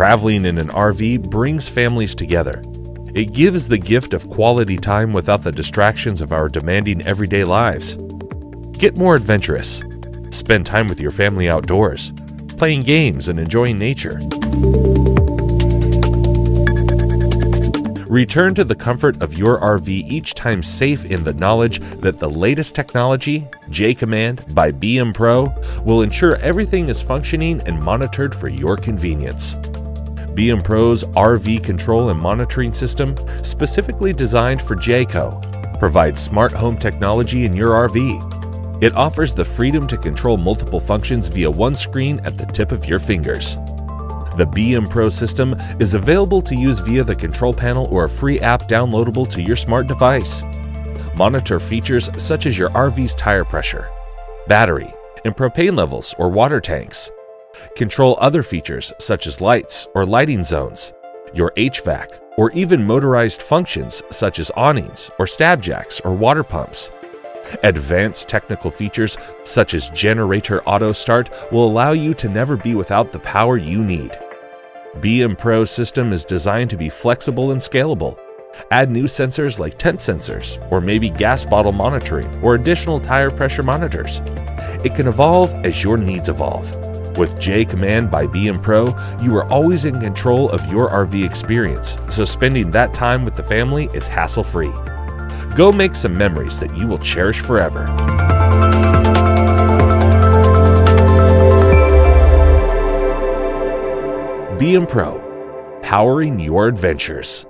Traveling in an RV brings families together. It gives the gift of quality time without the distractions of our demanding everyday lives. Get more adventurous. Spend time with your family outdoors, playing games and enjoying nature. Return to the comfort of your RV each time safe in the knowledge that the latest technology, JAYCOMMAND by BMPRO, will ensure everything is functioning and monitored for your convenience. BMPRO's RV control and monitoring system, specifically designed for Jayco, provides smart home technology in your RV. It offers the freedom to control multiple functions via one screen at the tip of your fingers. The BMPRO system is available to use via the control panel or a free app downloadable to your smart device. Monitor features such as your RV's tire pressure, battery, and propane levels or water tanks. Control other features such as lights or lighting zones, your HVAC, or even motorized functions such as awnings or stab jacks or water pumps. Advanced technical features such as generator auto start will allow you to never be without the power you need. BMPRO system is designed to be flexible and scalable. Add new sensors like tent sensors, or maybe gas bottle monitoring, or additional tire pressure monitors. It can evolve as your needs evolve. With JAYCOMMAND by BMPRO, you are always in control of your RV experience, so spending that time with the family is hassle free. Go make some memories that you will cherish forever. BMPRO, powering your adventures.